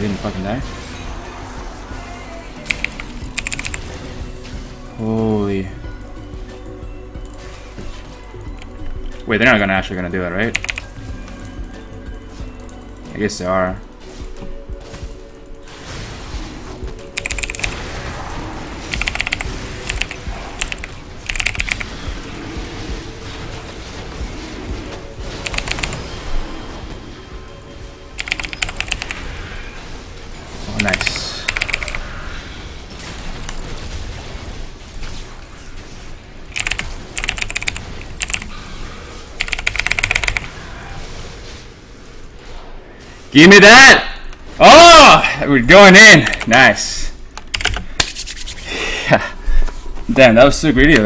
didn't fucking die. Holy. Wait, they're not gonna actually gonna do it, right? I guess they are. Nice. Give me that! Oh! We're going in! Nice. Damn, that was so greedy.